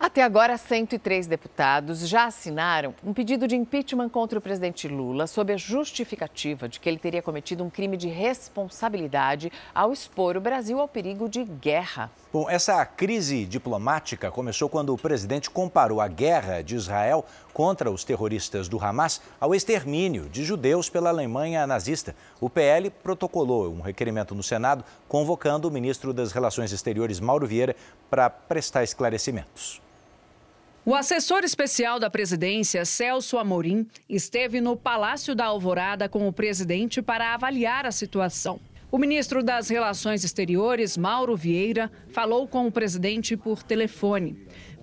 Até agora, 103 deputados já assinaram um pedido de impeachment contra o presidente Lula sob a justificativa de que ele teria cometido um crime de responsabilidade ao expor o Brasil ao perigo de guerra. Bom, essa crise diplomática começou quando o presidente comparou a guerra de Israel contra os terroristas do Hamas ao extermínio de judeus pela Alemanha nazista. O PL protocolou um requerimento no Senado convocando o ministro das Relações Exteriores, Mauro Vieira, para prestar esclarecimentos. O assessor especial da presidência, Celso Amorim, esteve no Palácio da Alvorada com o presidente para avaliar a situação. O ministro das Relações Exteriores, Mauro Vieira, falou com o presidente por telefone.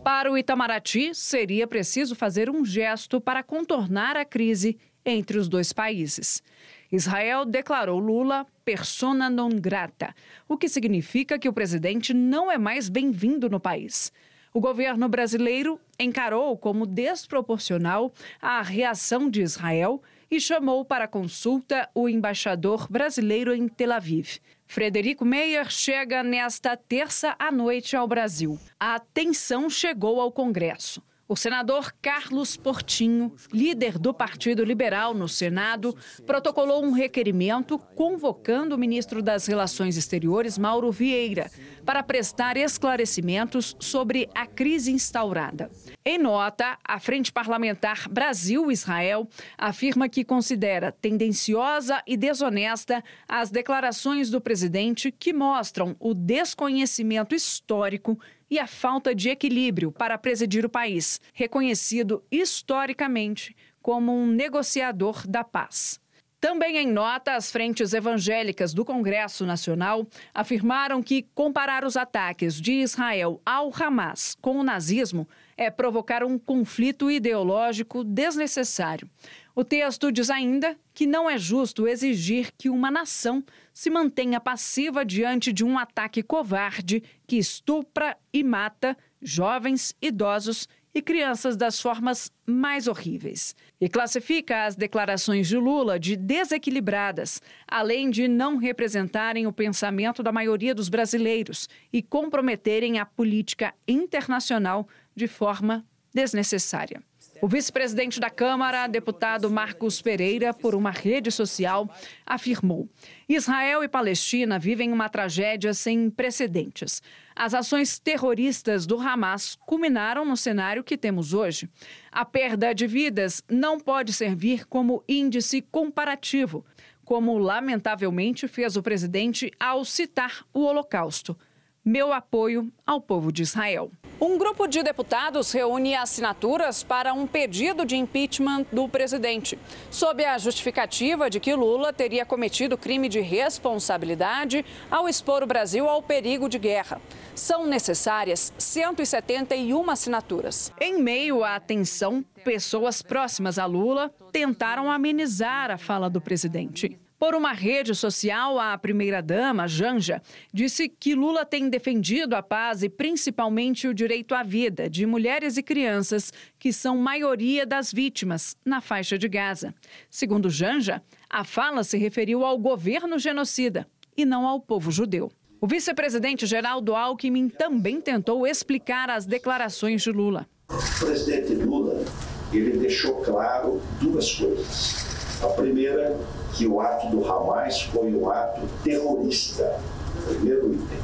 Para o Itamaraty, seria preciso fazer um gesto para contornar a crise entre os dois países. Israel declarou Lula persona non grata, o que significa que o presidente não é mais bem-vindo no país. O governo brasileiro encarou como desproporcional a reação de Israel e chamou para consulta o embaixador brasileiro em Tel Aviv. Frederico Meyer chega nesta terça à noite ao Brasil. A atenção chegou ao Congresso. O senador Carlos Portinho, líder do Partido Liberal no Senado, protocolou um requerimento convocando o ministro das Relações Exteriores, Mauro Vieira, para prestar esclarecimentos sobre a crise instaurada. Em nota, a Frente Parlamentar Brasil-Israel afirma que considera tendenciosa e desonesta as declarações do presidente que mostram o desconhecimento histórico e a falta de equilíbrio para presidir o país, reconhecido historicamente como um negociador da paz. Também em nota, as frentes evangélicas do Congresso Nacional afirmaram que comparar os ataques de Israel ao Hamas com o nazismo é provocar um conflito ideológico desnecessário. O texto diz ainda que não é justo exigir que uma nação se mantenha passiva diante de um ataque covarde que estupra e mata jovens, idosos e crianças das formas mais horríveis. E classifica as declarações de Lula de desequilibradas, além de não representarem o pensamento da maioria dos brasileiros e comprometerem a política internacional de forma desnecessária. O vice-presidente da Câmara, deputado Marcos Pereira, por uma rede social, afirmou: Israel e Palestina vivem uma tragédia sem precedentes. As ações terroristas do Hamas culminaram no cenário que temos hoje. A perda de vidas não pode servir como índice comparativo, como lamentavelmente fez o presidente ao citar o Holocausto. Meu apoio ao povo de Israel. Um grupo de deputados reúne assinaturas para um pedido de impeachment do presidente, sob a justificativa de que Lula teria cometido crime de responsabilidade ao expor o Brasil ao perigo de guerra. São necessárias 171 assinaturas. Em meio à tensão, pessoas próximas a Lula tentaram amenizar a fala do presidente. Por uma rede social, a primeira-dama, Janja, disse que Lula tem defendido a paz e principalmente o direito à vida de mulheres e crianças, que são maioria das vítimas na faixa de Gaza. Segundo Janja, a fala se referiu ao governo genocida e não ao povo judeu. O vice-presidente Geraldo Alckmin também tentou explicar as declarações de Lula. O presidente Lula, ele deixou claro duas coisas. A primeira que o ato do Hamas foi um ato terrorista, primeiro item.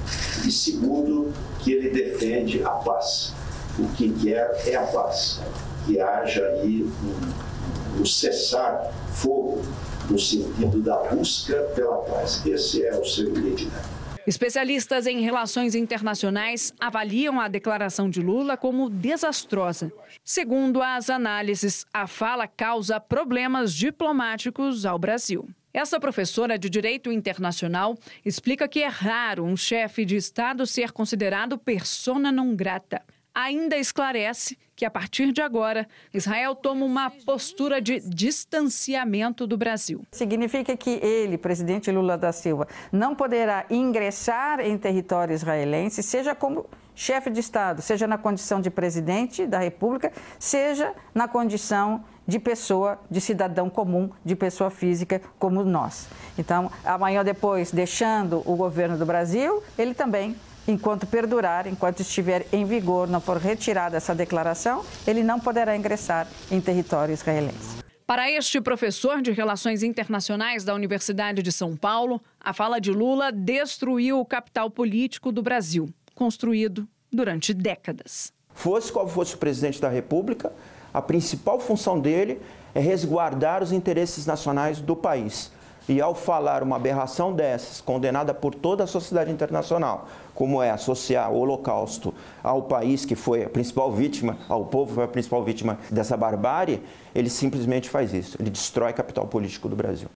E segundo, que ele defende a paz. O que quer é a paz, que haja aí um, um cessar fogo no sentido da busca pela paz. Esse é o seu identidade. Especialistas em relações internacionais avaliam a declaração de Lula como desastrosa. Segundo as análises, a fala causa problemas diplomáticos ao Brasil. Essa professora de Direito Internacional explica que é raro um chefe de Estado ser considerado persona non grata ainda esclarece que, a partir de agora, Israel toma uma postura de distanciamento do Brasil. Significa que ele, presidente Lula da Silva, não poderá ingressar em território israelense, seja como chefe de Estado, seja na condição de presidente da República, seja na condição de pessoa, de cidadão comum, de pessoa física como nós. Então, amanhã ou depois, deixando o governo do Brasil, ele também enquanto perdurar, enquanto estiver em vigor, não for retirada essa declaração, ele não poderá ingressar em território israelense. Para este professor de Relações Internacionais da Universidade de São Paulo, a fala de Lula destruiu o capital político do Brasil, construído durante décadas. Fosse qual fosse o presidente da República, a principal função dele é resguardar os interesses nacionais do país. E ao falar uma aberração dessas, condenada por toda a sociedade internacional, como é associar o Holocausto ao país que foi a principal vítima, ao povo que foi a principal vítima dessa barbárie, ele simplesmente faz isso. Ele destrói capital político do Brasil.